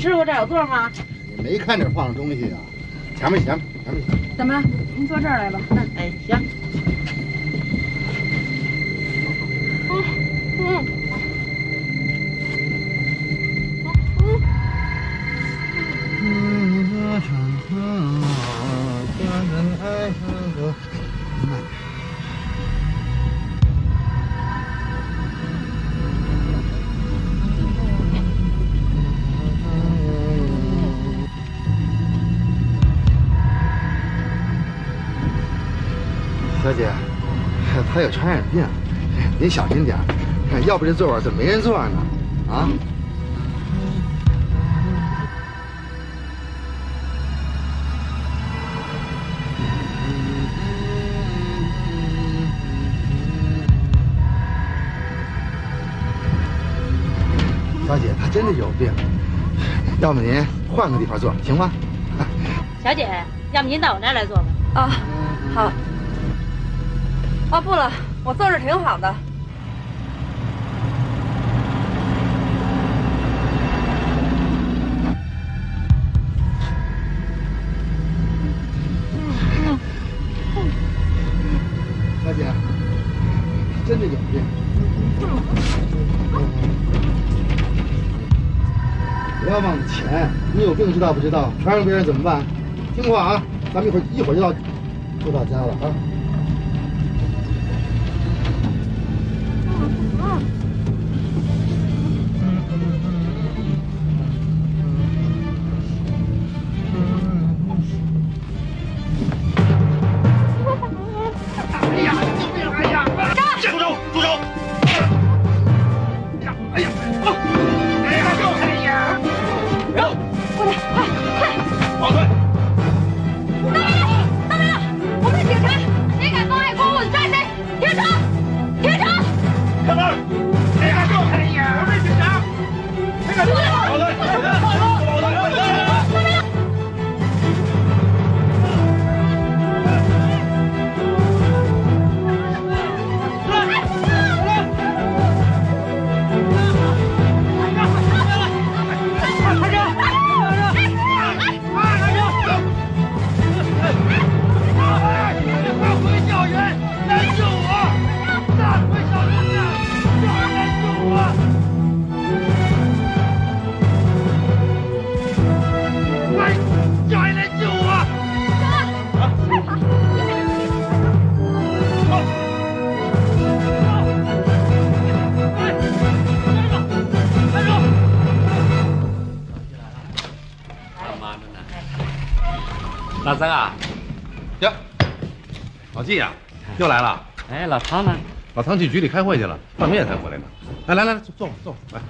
师傅这有座吗？你没看这放着东西啊？前面前面前面。怎么了，您坐这儿来吧。嗯，哎，行。嗯。嗯。嗯。嗯小姐，他有传染病，您小心点要不这座位怎么没人坐呢？啊？小姐，他真的有病，要么您换个地方坐，行吗？小姐，要不您到我那儿来坐吧？啊，好。啊，不了，我坐这儿挺好的。小姐，真的有病。不要忘了钱，你有病知道不知道？传染别人怎么办？听话啊，咱们一会儿一会儿就到就到家了啊。老季呀，又来了。哎，老唐呢？老唐去局里开会去了，半夜才回来呢。来来来，坐坐坐，来。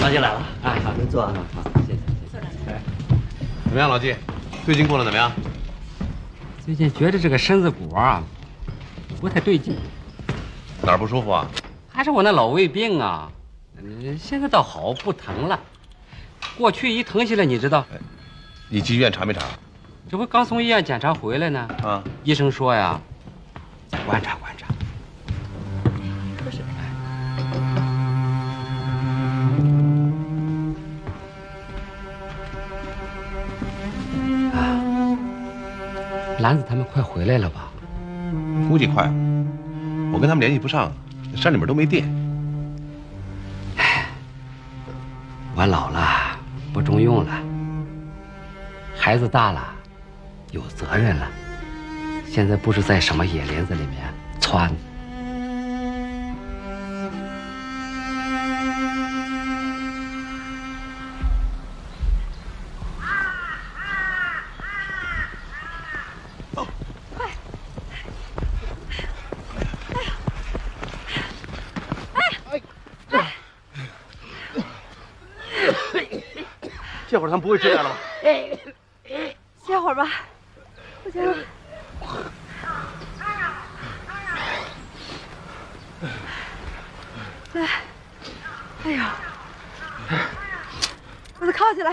老季来了。哎，好，您坐。好，谢谢谢谢。哎，怎么样，老季？最近过得怎么样？最近觉得这个身子骨啊，不太对劲，哪儿不舒服啊？还是我那老胃病啊。嗯，现在倒好，不疼了。过去一疼起来，你知道？你去医院查没查？这不刚从医院检查回来呢。啊，医生说呀，再观察观察。不是。啊，兰子他们快回来了吧？估计快。我跟他们联系不上，山里面都没电。我老了，不中用了。孩子大了，有责任了。现在不知在什么野林子里面窜。这会儿他们不会追来了吧？歇会儿吧，不行了。来，哎呦，把它铐起来。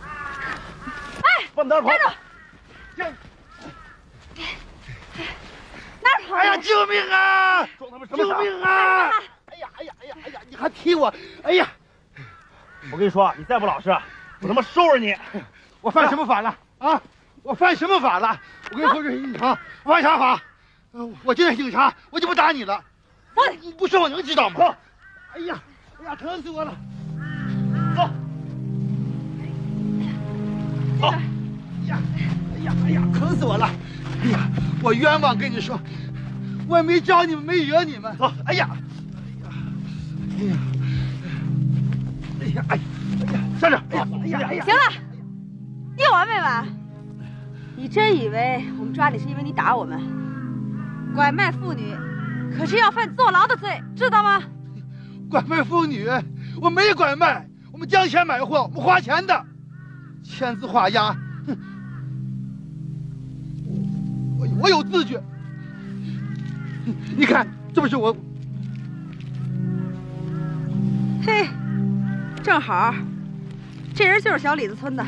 哎，往哪儿跑？站住！哪儿跑？哎呀，救命啊！救命啊！还踢我！哎呀，我跟你说，你再不老实，我他妈收拾你！我犯什么法了啊？我犯什么法了？我跟你说，这是警察，我犯啥法？呃我就是警察，我就不打你了。你不说我能知道吗？走哎呀，哎呀，疼死我了！走，走，哎呀，哎呀，哎呀，疼死我了！哎呀，我冤枉，跟你说，我也没招你们，没惹你们。走哎呀，哎呀，哎呀，哎呀，哎呀，站着！哎呀，哎呀，哎呀，行了，你有完没完？你真以为我们抓你是因为你打我们？拐卖妇女可是要犯坐牢的罪，知道吗？拐卖妇女，我没拐卖，我们将钱买货，我们花钱的，签字画押，哼，我我有字据。你看，这不是我，嘿，正好，这人就是小李子村的。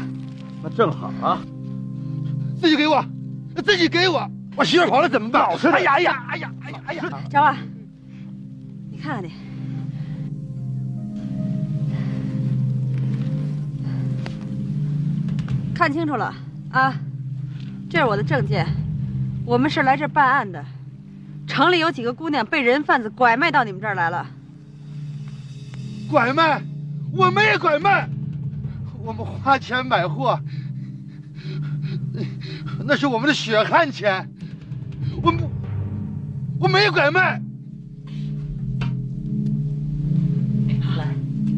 那正好啊。自己给我，自己给我，我媳妇跑了怎么办？老实点哎呀哎呀哎呀哎呀哎呀！张万，你看看你，看清楚了啊！这是我的证件，我们是来这儿办案的。城里有几个姑娘被人贩子拐卖到你们这儿来了。拐卖，我没拐卖，我们花钱买货，那是我们的血汗钱，我不，我没拐卖。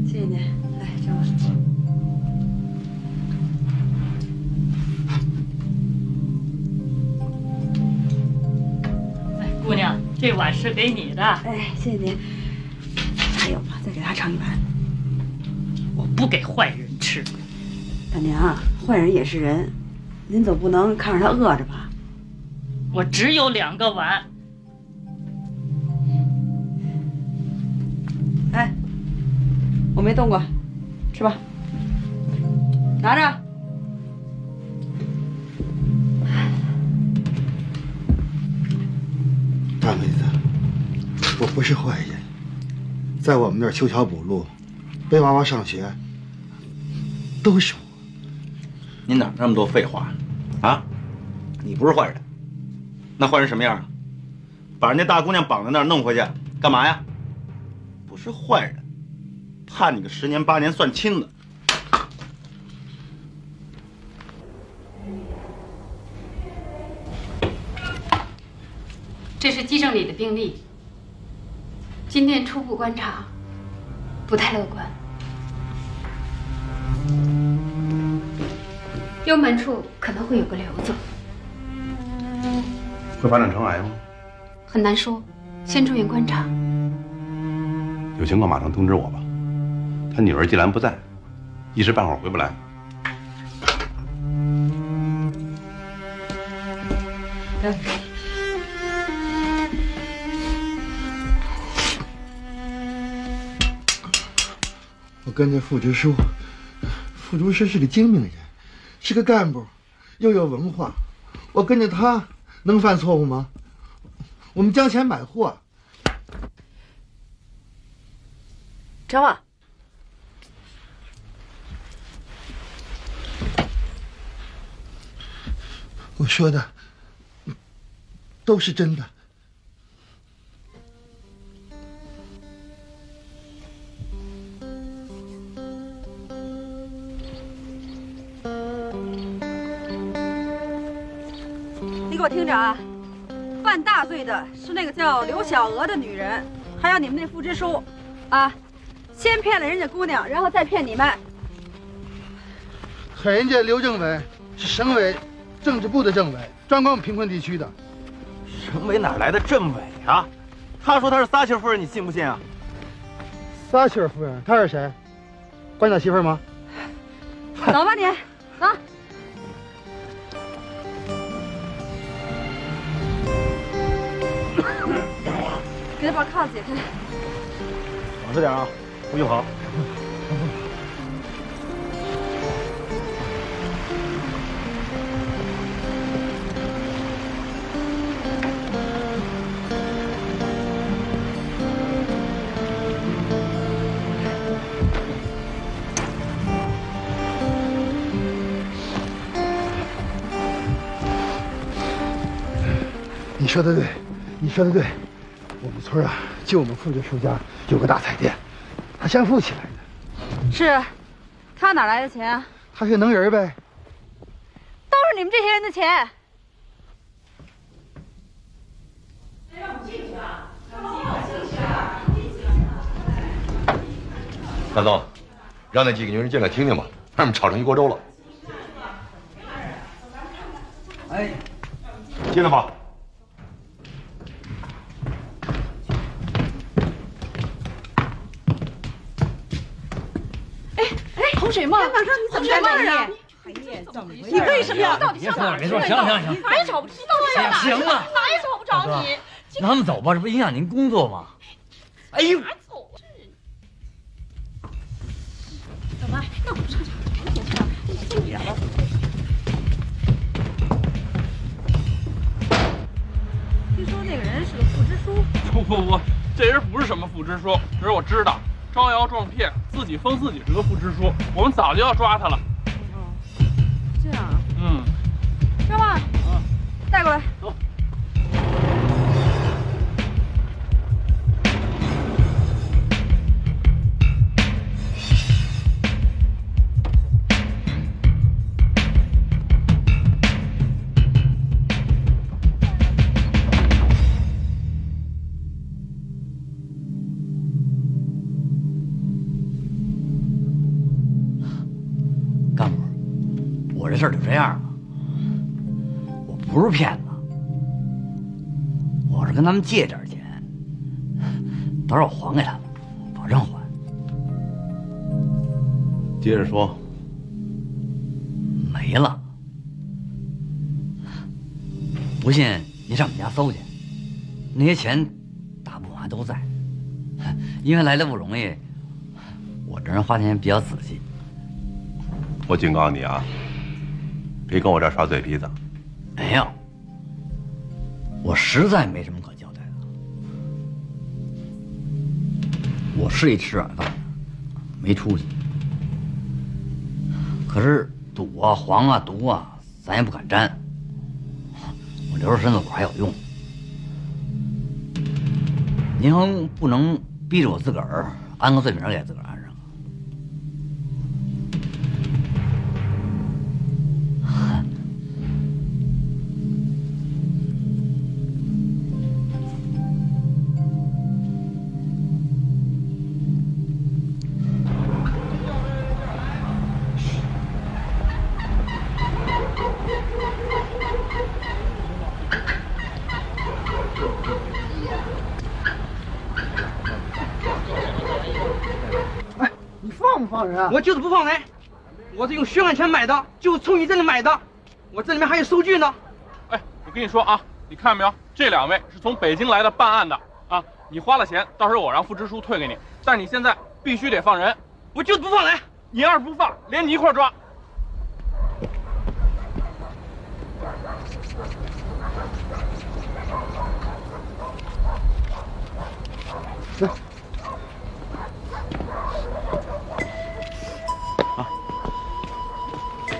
谢谢您，来，张万。哎，姑娘，这碗是给你的，哎，谢谢您。还有吗？再给他盛一碗。我不给坏人吃。大娘，坏人也是人，您总不能看着他饿着吧？我只有两个碗，哎，我没动过，吃吧。拿着。大妹子，我不是坏人，在我们那儿修桥补路，背娃娃上学，都是我。您哪那么多废话啊？你不是坏人，那坏人什么样啊？把人家大姑娘绑在那儿弄回去干嘛呀？不是坏人，判你个十年八年算轻的。这是急诊里的病历。今天初步观察，不太乐观。幽门处可能会有个瘤子，会发展成癌吗？很难说，先住院观察。有情况马上通知我吧。他女儿既然不在，一时半会儿回不来。我跟着副支书，副支书是个精明人，是个干部，又有文化。我跟着他，能犯错误吗？我们将钱买货，张望，我说的都是真的。我听着啊！犯大罪的是那个叫刘小娥的女人，还有你们那副支书，啊，先骗了人家姑娘，然后再骗你们。可人家刘政委是省委政治部的政委，专管我们贫困地区的。省委哪来的政委啊？他说他是撒切尔夫人，你信不信啊？撒切尔夫人，她是谁？关长媳妇吗？走吧你，走。你要把铐解开。老实点啊不许好。你说的对你说的对。我们村啊，就我们副支书家有个大彩电，他先富起来的。是，他哪来的钱啊？他是能人呗。都是你们这些人的钱。大总，让那几个女人进来听听吧，他们吵成一锅粥了。哎，进来吧。洪水梦，晚上你怎么在这儿啊？你为什么呀？到底别说了，别说了，行行行，哪也找不着？行了，哪也找不着你。那我们走吧，这不影响您工作吗？哎呦，走吧，那我们上去。哎呀，听说那个人是个副支书。不不不，这人不是什么副支书，只是我知道招摇撞骗，自己封自己是个不知书，我们早就要抓他了。这样啊？嗯。张望，嗯，带过来。走。骗子，我是跟他们借点钱，到时候我还给他们，保证还。接着说。没了。不信你上我们家搜去，那些钱大部分还都在。因为来的不容易，我这人花钱比较仔细。我警告你啊，别跟我这儿耍嘴皮子。没有，我实在没什么可交代的。我是一吃软饭的，没出息。可是赌啊、黄啊、毒啊，咱也不敢沾。我留着身子骨还有用。您不能逼着我自个儿安个罪名给自个儿啊？我就是不放人，我是用血汗钱买的，就是从你这里买的，我这里面还有收据呢。哎，我跟你说啊，你看到没有？这两位是从北京来的办案的啊，你花了钱，到时候我让副支书退给你，但你现在必须得放人，我就是不放人。你要是不放，连你一块抓。来，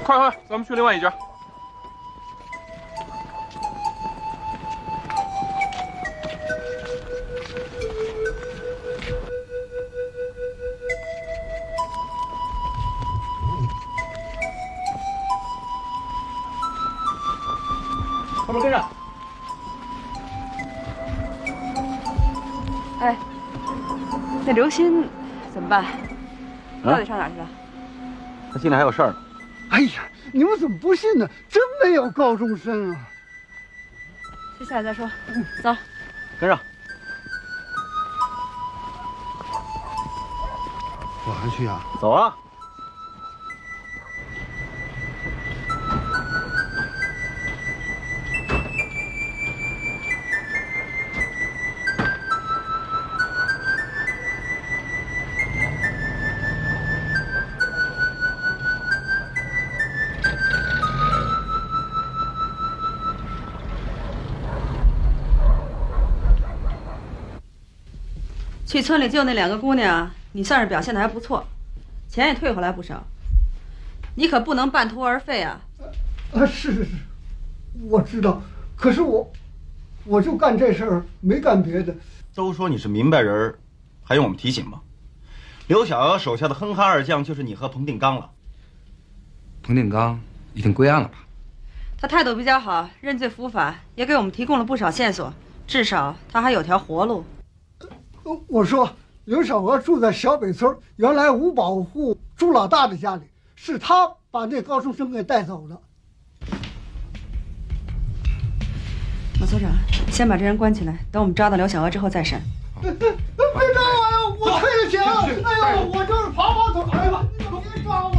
快快，咱们去另外一家。后面跟着。哎，那刘鑫怎么办？到底上哪去了？他心里还有事儿呢。哎呀，你们怎么不信呢？真没有高中生啊！接下来再说。嗯，走。跟上。我还去啊？走啊！去村里救那两个姑娘，你算是表现的还不错，钱也退回来不少。你可不能半途而废啊！啊，是是是，我知道。可是我，我就干这事儿，没干别的。都说你是明白人儿，还用我们提醒吗？刘小瑶手下的哼哈二将就是你和彭定刚了。彭定刚已经归案了吧？他态度比较好，认罪伏法，也给我们提供了不少线索，至少他还有条活路。我说，刘小娥住在小北村，原来五保户朱老大的家里，是他把那高中生给带走的。马所长，先把这人关起来，等我们抓到刘小娥之后再审。别抓我呀！我退了钱。哎呦，我就是跑跑腿。哎呀，你可别抓我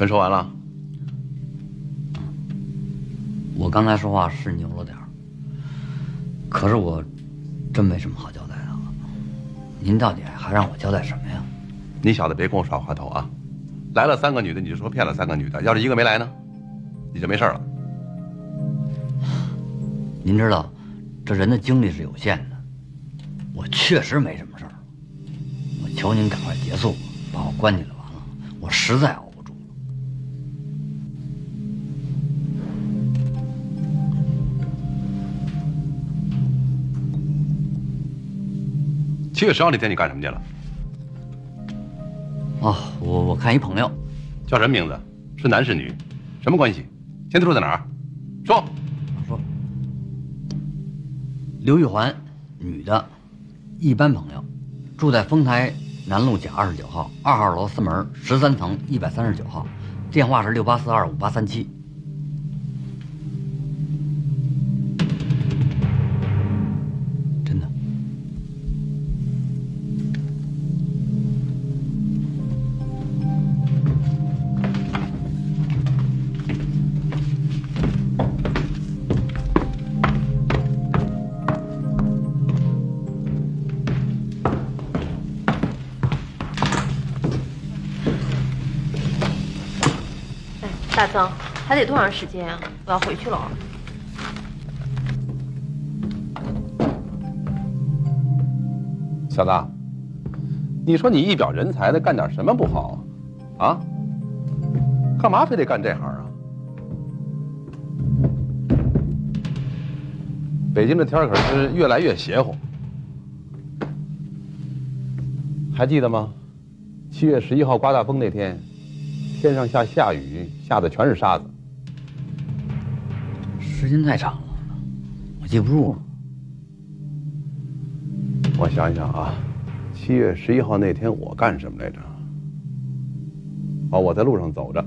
全说完了。我刚才说话是牛了点儿，可是我真没什么好交代的了。您到底还让我交代什么呀？你小子别跟我耍滑头啊！来了三个女的，你就说骗了三个女的。要是一个没来呢，你就没事了。您知道，这人的精力是有限的，我确实没什么事儿。我求您赶快结束，把我关起来完了。我实在熬七月十号那天你干什么去了？哦，我我看一朋友，叫什么名字？是男是女？什么关系？现在住在哪儿？说。说。刘玉环，女的，一般朋友，住在丰台南路甲二十九号二号楼四门十三层一百三十九号，电话是六八四二五八三七。大曾，还得多长时间啊？我要回去了。小子，你说你一表人才的，干点什么不好啊？啊？干嘛非得干这行啊？北京这天可是越来越邪乎，还记得吗？七月十一号刮大风那天，天上下下雨，下的全是沙子。时间太长了，我记不住了。我想想啊，七月十一号那天我干什么来着？哦，我在路上走着，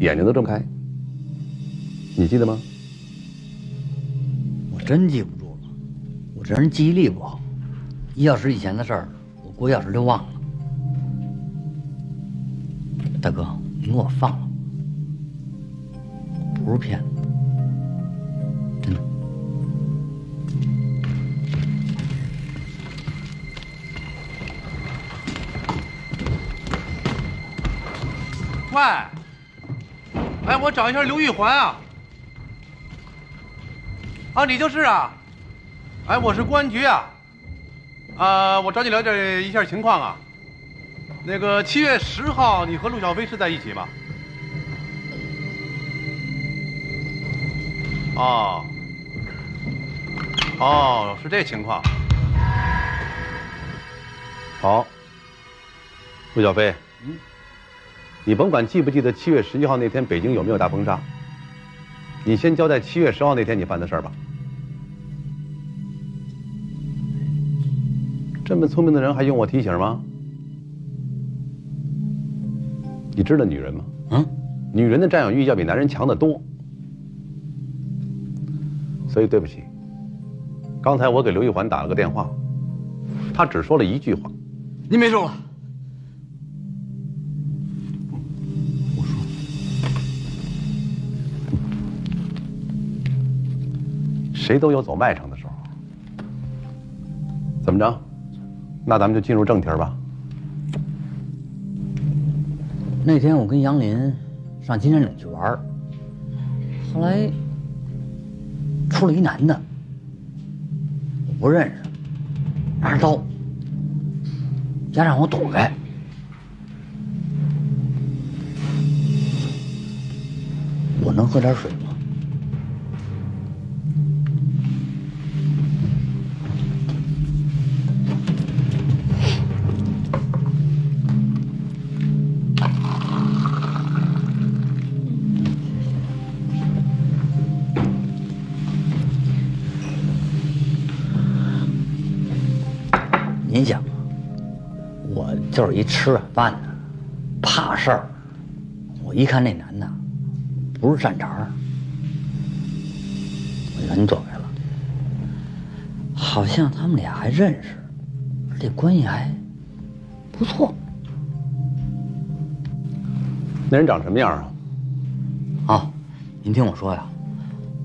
眼睛都睁不开。你记得吗？我真记不住了，我这人记忆力不好，一小时以前的事儿，我过一小时就忘了。大哥，我放了，不是骗子，喂，哎，我找一下刘玉环啊！啊，你就是啊！哎，我是公安局啊！啊，我找你了解一下情况啊。那个七月十号，你和陆小飞是在一起吗？哦，哦，是这情况。好，陆小飞，嗯，你甭管记不记得七月十一号那天北京有没有大风沙，你先交代七月十号那天你办的事儿吧。这么聪明的人还用我提醒吗？你知道女人吗？嗯，女人的占有欲要比男人强得多。所以对不起，刚才我给刘玉环打了个电话，她只说了一句话。您没说了。谁都有走麦城的时候。怎么着？那咱们就进入正题吧。那天我跟杨林上金山岭去玩后来出了一男的，我不认识，拿着刀，家让我躲开。我能喝点水吗？就是一吃软饭的，怕事儿。我一看那男的不是善茬，我就赶紧躲开了。好像他们俩还认识，而且关系还不错。那人长什么样啊？啊，您听我说呀，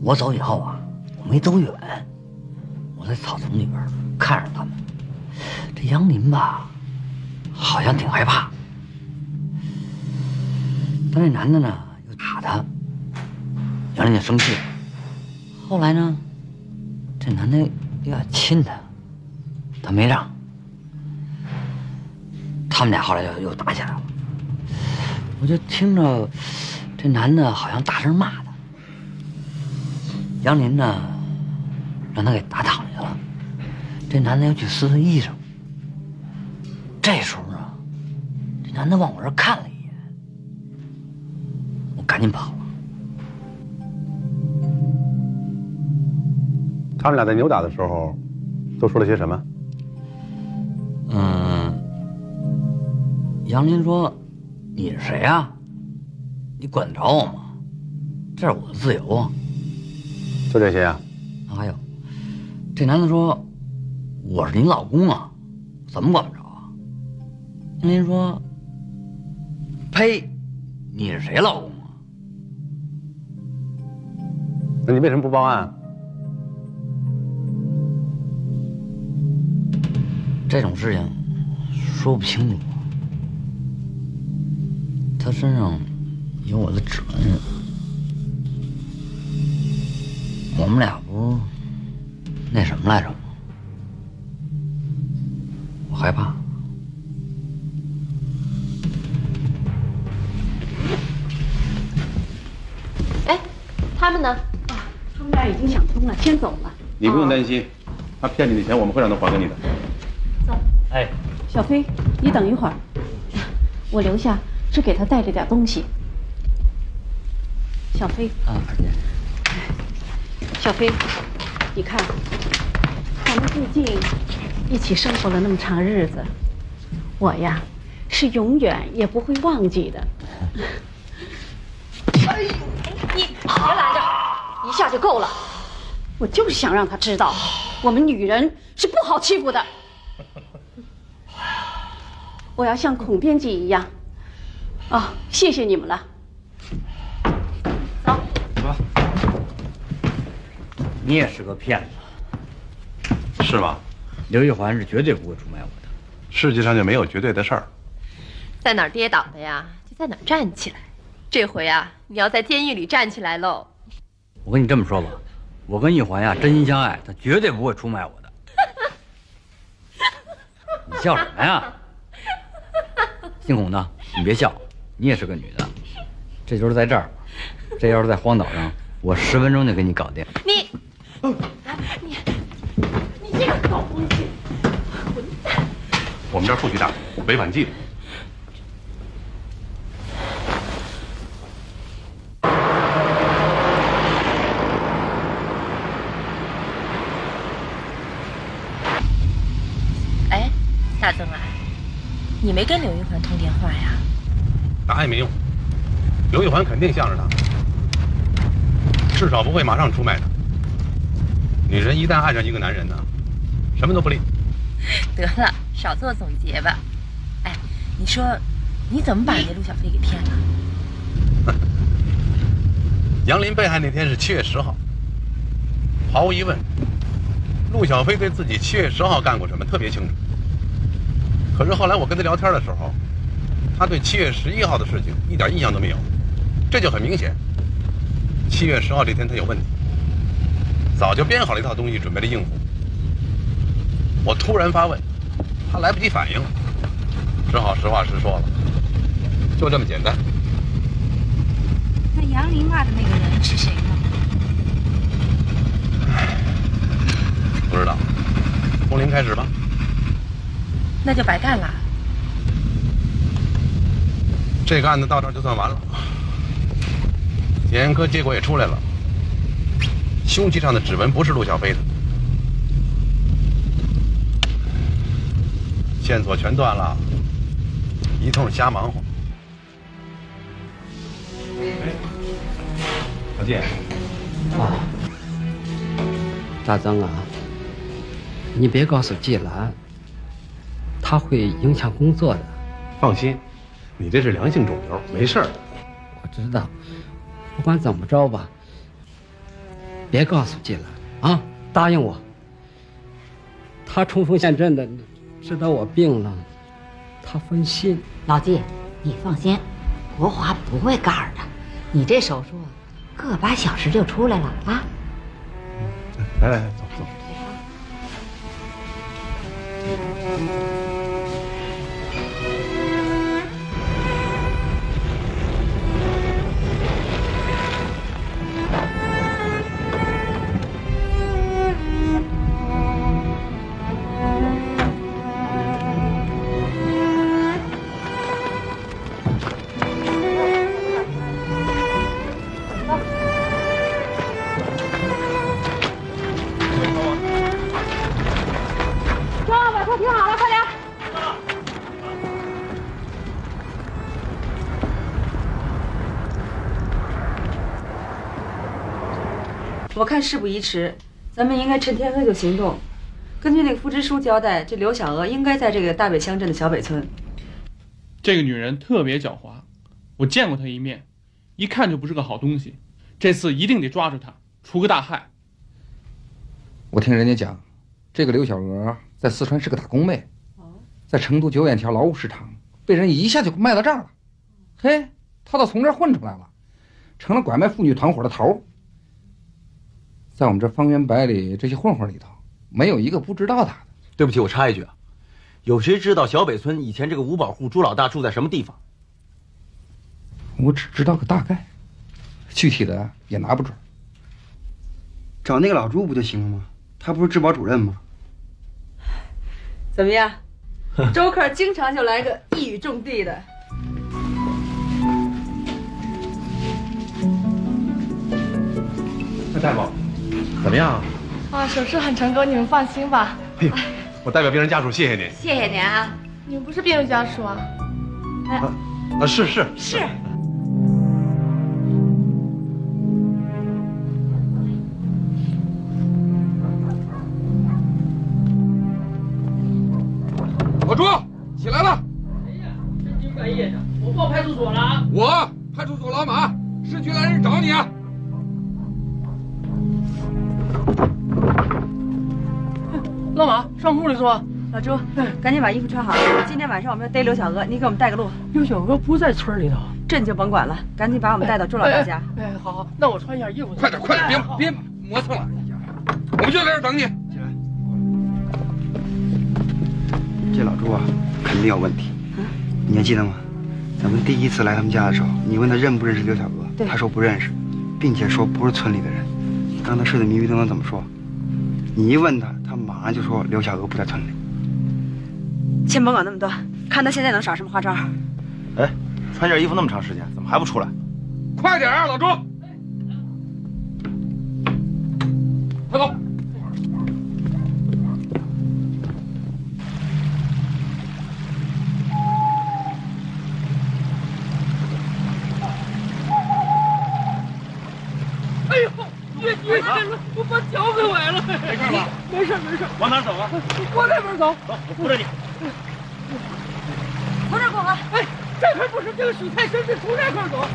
我走以后啊，我没走远，我在草丛里边看着他们。这杨林吧，好像挺害怕。但那男的呢，又打他，杨林就生气了。后来呢，这男的又要亲他，他没让。他们俩后来又又打起来了。我就听着，这男的好像大声骂他。杨林呢，让他给打躺下了。这男的要去撕他衣裳。这时候，男的往我这儿看了一眼，我赶紧跑了。他们俩在扭打的时候，都说了些什么？嗯，杨林说：“你是谁啊？你管得着我吗？这是我的自由啊。”就这些啊？还有，这男的说：“我是你老公啊，怎么管不着啊？”杨林说：“呸，你是谁老公啊？那你为什么不报案？这种事情说不清楚。他身上有我的指纹，我们俩不是那什么来着吗？我害怕。俩已经想通了，先走了。你不用担心，他骗你的钱我们会让他还给你的。走。哎，小飞，你等一会儿，我留下是给他带着点东西。小飞。啊，二姐。小飞，你看，咱们毕竟一起生活了那么长日子，我呀是永远也不会忘记的。哎呦，你别拦着，一下就够了。我就是想让他知道，我们女人是不好欺负的。我要像孔编辑一样。啊，谢谢你们了。走。你也是个骗子，是吗？刘玉环是绝对不会出卖我的。世界上就没有绝对的事儿。在哪儿跌倒的呀，就在哪儿站起来。这回啊，你要在监狱里站起来喽。我跟你这么说吧，我跟玉环呀真心相爱，她绝对不会出卖我的。你笑什么呀？姓孔的，你别笑，你也是个女的。这就是在这儿，这要是在荒岛上，我十分钟就给你搞定。你，你，你这个狗东西，混蛋！我们这儿不许打，违反纪律。哎，大曾啊，你没跟刘玉环通电话呀？打也没用，刘玉环肯定向着他，至少不会马上出卖他。女人一旦爱上一个男人呢，什么都不吝。得了，少做总结吧。哎，你说，你怎么把人家陆小飞给骗了？杨林被害那天是七月十号，毫无疑问，陆小飞对自己七月十号干过什么特别清楚。可是后来我跟他聊天的时候，他对七月十一号的事情一点印象都没有，这就很明显。七月十号这天他有问题，早就编好了一套东西准备了应付。我突然发问，他来不及反应了，只好实话实说了，就这么简单。那杨林骂的那个人是谁呢？不知道，从零开始吧。那就白干了。这个案子到这儿就算完了，检验科结果也出来了，凶器上的指纹不是陆小飞的，线索全断了，一通瞎忙活。哎小姐，啊，大曾啊，你别告诉季兰，他会影响工作的。放心，你这是良性肿瘤，没事儿。我知道，不管怎么着吧，别告诉季兰啊，答应我。他冲锋陷阵的，知道我病了，他分心。老季，你放心，国华不会告诉的。你这手术啊，个把小时就出来了啊。来来来，走我看事不宜迟，咱们应该趁天黑就行动。根据那个复职书交代，这刘小娥应该在这个大北乡镇的小北村。这个女人特别狡猾，我见过她一面，一看就不是个好东西。这次一定得抓住她，除个大害。我听人家讲，这个刘小娥在四川是个打工妹，在成都九眼桥劳务市场被人一下就卖到这儿了。嘿，她倒从这儿混出来了，成了拐卖妇女团伙的头儿。在我们这方圆百里这些混混里头，没有一个不知道他的。对不起，我插一句啊，有谁知道小北村以前这个五保户朱老大住在什么地方？我只知道个大概，具体的也拿不准。找那个老朱不就行了吗？他不是治保主任吗？怎么样？周克经常就来个一语中的的。那大夫，怎么样？啊，手术很成功，你们放心吧。哎呦，我代表病人家属谢谢您。谢谢您啊。你们不是病人家属啊？啊，是是是。上屋里坐。老朱，赶紧把衣服穿好。今天晚上我们要逮刘小娥，你给我们带个路。刘小娥不在村里头，朕就甭管了，赶紧把我们带到朱老大家。哎，哎好好，那我穿一下衣服。快点，快点，别别磨蹭了，我们就在这等你。这老朱啊，肯定有问题。你还记得吗？咱们第一次来他们家的时候，你问他认不认识刘小娥，他说不认识，并且说不是村里的人。刚才睡得迷迷瞪瞪，怎么说？你一问，他马上就说刘小娥不在村里。先甭管那么多，看他现在能耍什么花招。哎，穿件衣服那么长时间，怎么还不出来？快点啊，老朱！快走！别别别，我把脚给崴了。没事吧？没事没事。往哪走啊？往那边走。走，我扶着你。从这过河。哎，这块不是这个水太深，得从这块走。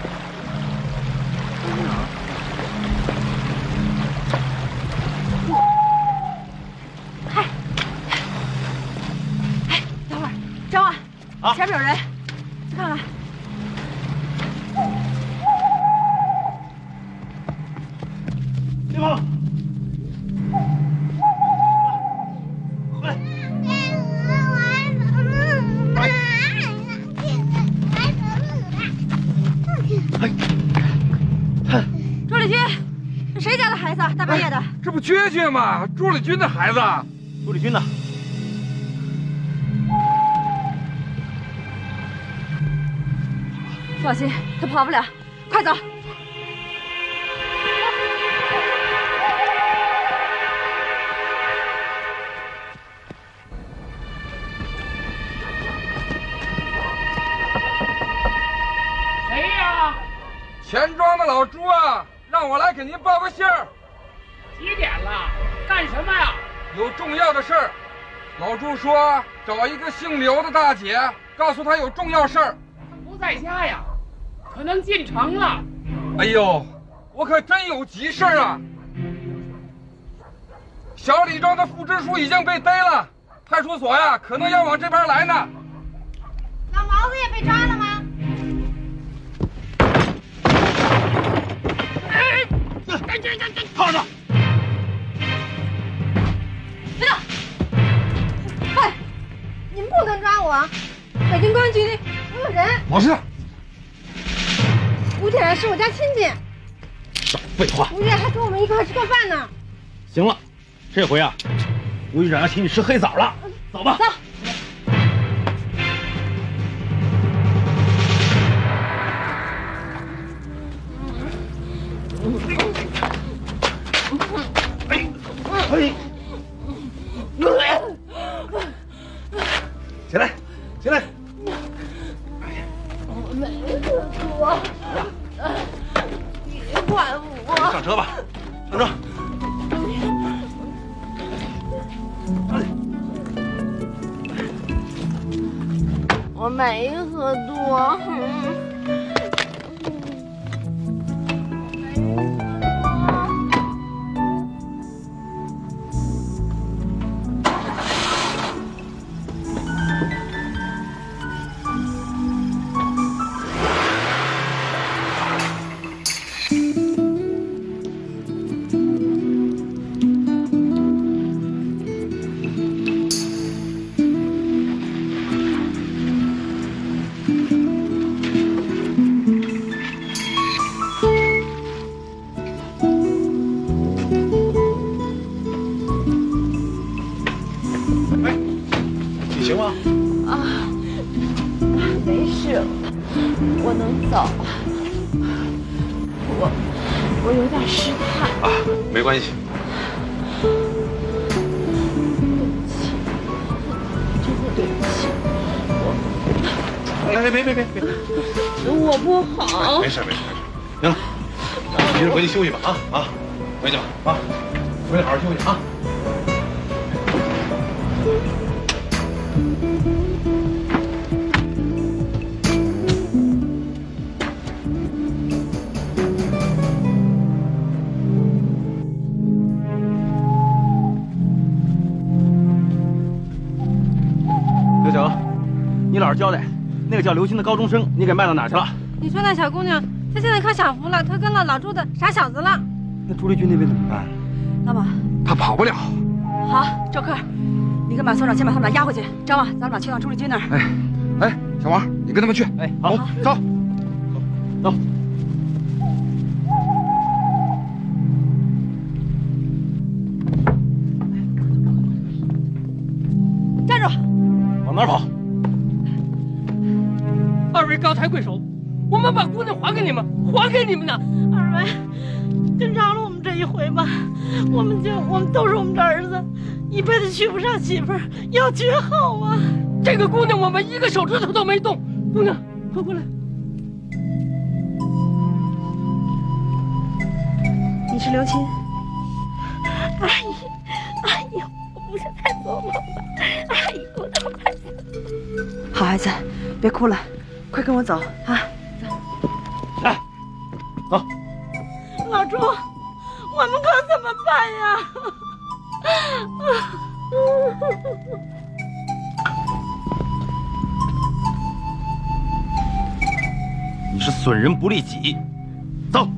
嗨，哎，等会儿，张万，前面有人。不娟娟吗？朱立军的孩子。朱立军呢？放心，他跑不了，快走。谁呀？钱庄的老朱啊，让我来给您报个信儿。干什么呀？有重要的事儿。老朱说找一个姓刘的大姐，告诉她有重要事儿。她不在家呀，可能进城了。哎呦，我可真有急事儿啊！小李庄的副支书已经被逮了，派出所呀可能要往这边来呢。老毛子也被抓了吗？哎，赶紧赶紧放着！别动！喂！你们不能抓我！北京公安局里我有人。老实点。吴铁然是我家亲戚，少废话！吴月还跟我们一块吃过饭呢。行了，这回啊，吴局长要请你吃黑枣了。走吧。走。你刘晓，你老实交代，那个叫刘星的高中生，你给卖到哪儿去了？你说那小姑娘，她现在可享福了，她跟了老朱的傻小子了。那朱丽君那边怎么办？老马，他跑不了。好，赵克，你跟马所长先把他们俩押回去。张望，咱们俩去趟朱丽君那儿。哎，哎，小王，你跟他们去。哎，好，走，走。哪儿跑？二位高抬贵手，我们把姑娘还给你们，还给你们呢。二位，就饶了我们这一回吧，我们就我们都是我们的儿子，一辈子娶不上媳妇儿，要绝后啊！这个姑娘我们一个手指头都没动，姑娘，快过来。你是刘青？阿姨，阿姨，我不是在做梦孩子，别哭了，快跟我走啊！走，来，走。老朱，我们可怎么办呀？你是损人不利己，走。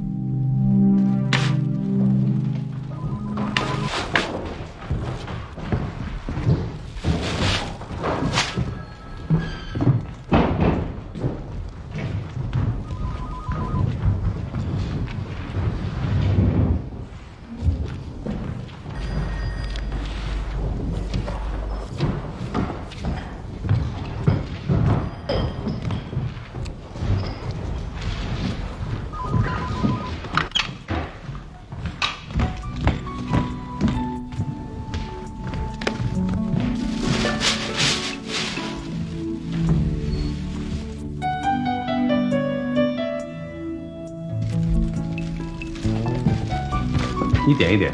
点一点，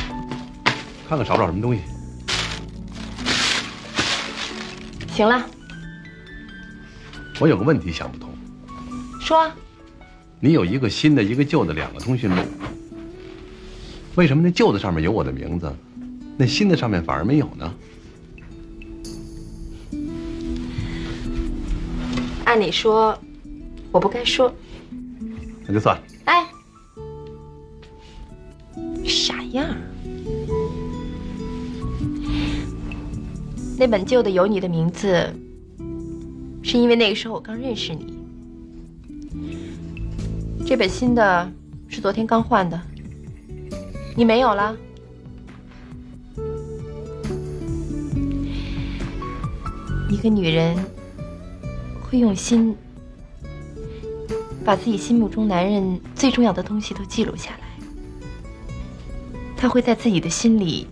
看看少不少什么东西。行了，我有个问题想不通，说。你有一个新的，一个旧的两个通讯录，为什么那旧的上面有我的名字，那新的上面反而没有呢？按理说，我不该说。那就算。哎，傻样！那本旧的有你的名字，是因为那个时候我刚认识你。这本新的是昨天刚换的，你没有了。一个女人会用心把自己心目中男人最重要的东西都记录下来，她会在自己的心里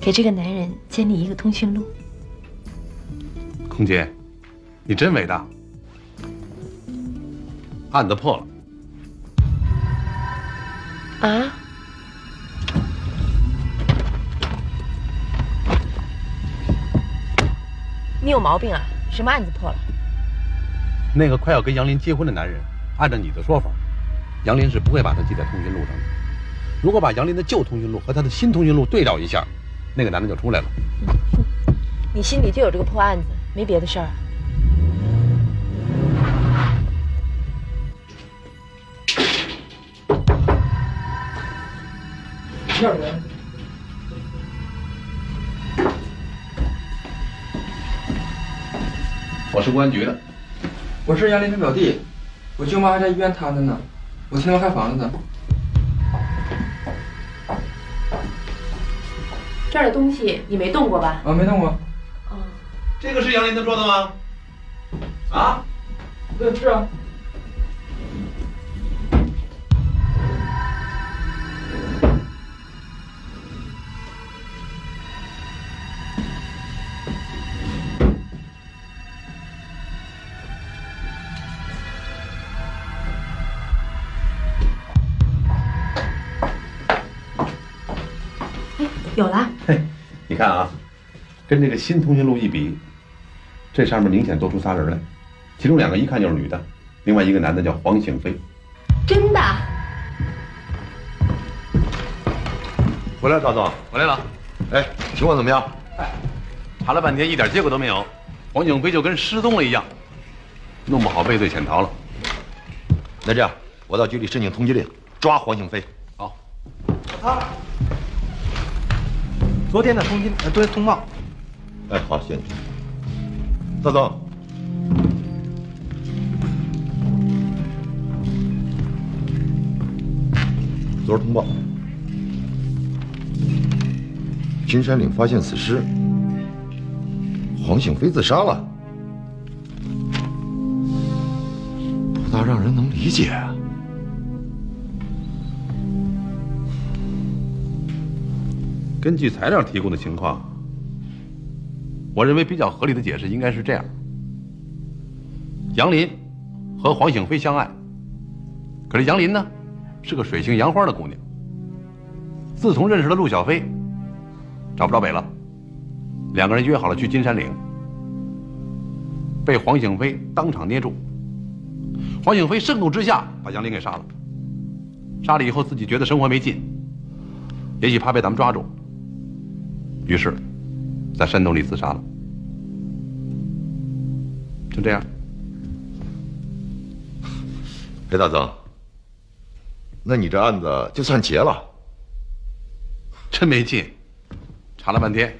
给这个男人建立一个通讯录。空姐，你真伟大。案子破了。啊？你有毛病啊！什么案子破了？那个快要跟杨林结婚的男人，按照你的说法，杨林是不会把他记在通讯录上的。如果把杨林的旧通讯录和他的新通讯录对照一下，那个男的就出来了。你心里就有这个破案子，没别的事儿。我是公安局的。我是杨林的表弟，我舅妈还在医院瘫着呢，我替他们看房子。这儿的东西你没动过吧？啊，没动过。哦，这个是杨林他做的吗？啊？对，是啊。跟这个新通讯录一比，这上面明显多出仨人来，其中两个一看就是女的，另外一个男的叫黄醒飞。真的？回来，赵总，回来了。哎，情况怎么样？哎，查了半天一点结果都没有，黄景飞就跟失踪了一样，弄不好畏罪潜逃了。那这样，我到局里申请通缉令，抓黄景飞。好。他。昨天的通缉呃，昨天通报。哎，好，谢谢。赵总，昨儿通报，金山岭发现死尸，黄醒飞自杀了，不大让人能理解啊。根据材料提供的情况，我认为比较合理的解释应该是这样：杨林和黄醒飞相爱，可是杨林呢是个水性杨花的姑娘。自从认识了陆小飞，找不着北了，两个人约好了去金山岭，被黄醒飞当场捏住。黄醒飞盛怒之下把杨林给杀了，杀了以后自己觉得生活没劲，也许怕被咱们抓住。于是，在山洞里自杀了。就这样。裴大增，那你这案子就算结了？真没劲，查了半天。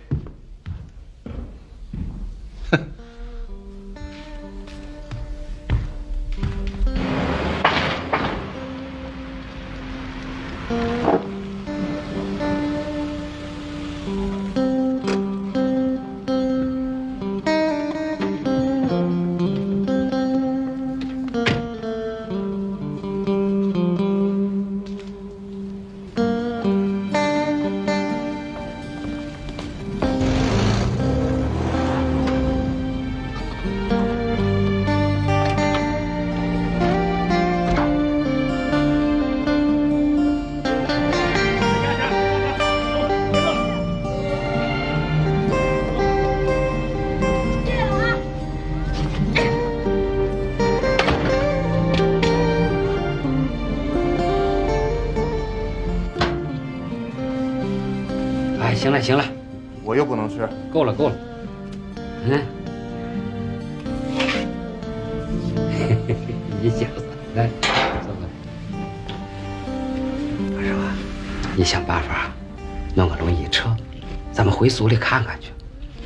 回所里看看去。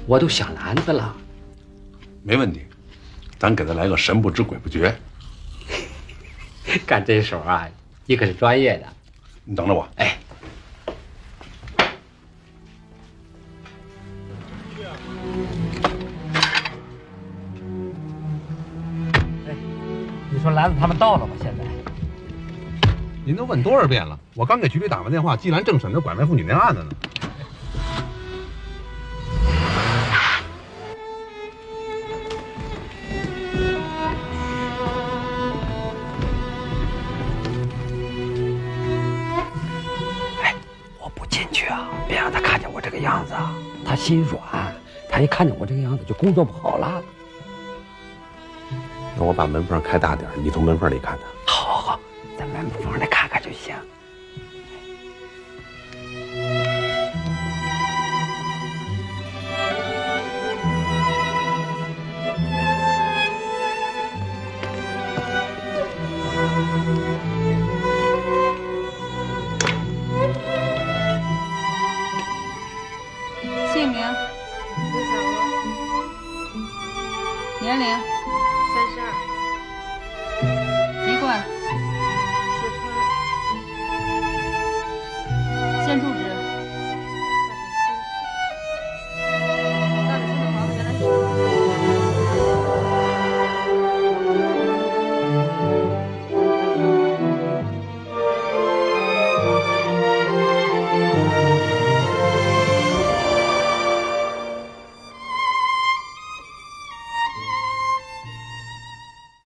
我都想篮子了，没问题，咱给他来个神不知鬼不觉。干这手啊，你可是专业的。你等着我。哎，你说兰子他们到了吗？现在？您都问多少遍了？我刚给局里打完电话，季兰正审着拐卖妇女那案子呢。个样子啊，他心软，他一看见我这个样子就工作不好了。那我把门缝开大点，你从门缝里看他。